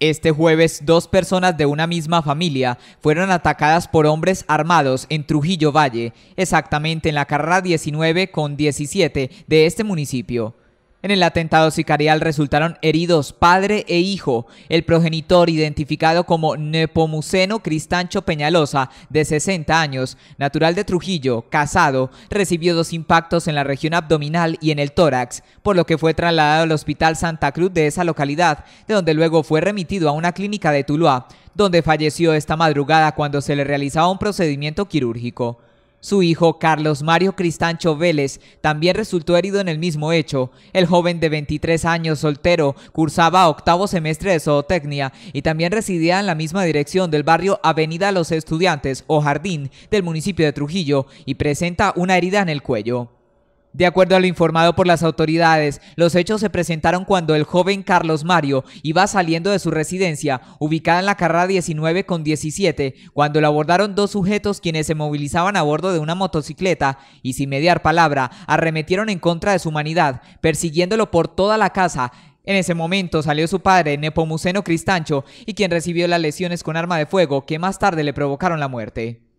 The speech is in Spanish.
Este jueves, dos personas de una misma familia fueron atacadas por hombres armados en Trujillo Valle, exactamente en la carrera 19 con 17 de este municipio. En el atentado sicarial resultaron heridos padre e hijo. El progenitor, identificado como Nepomuceno Cristancho Peñalosa, de 60 años, natural de Trujillo, casado, recibió dos impactos en la región abdominal y en el tórax, por lo que fue trasladado al Hospital Santa Cruz de esa localidad, de donde luego fue remitido a una clínica de Tuluá, donde falleció esta madrugada cuando se le realizaba un procedimiento quirúrgico. Su hijo, Carlos Mario Cristancho Vélez, también resultó herido en el mismo hecho. El joven de 23 años, soltero, cursaba octavo semestre de zootecnia y también residía en la misma dirección del barrio Avenida Los Estudiantes o Jardín del municipio de Trujillo y presenta una herida en el cuello. De acuerdo a lo informado por las autoridades, los hechos se presentaron cuando el joven Carlos Mario iba saliendo de su residencia, ubicada en la carrera 19 con 17, cuando lo abordaron dos sujetos quienes se movilizaban a bordo de una motocicleta y sin mediar palabra arremetieron en contra de su humanidad, persiguiéndolo por toda la casa. En ese momento salió su padre, Nepomuceno Cristancho, y quien recibió las lesiones con arma de fuego que más tarde le provocaron la muerte.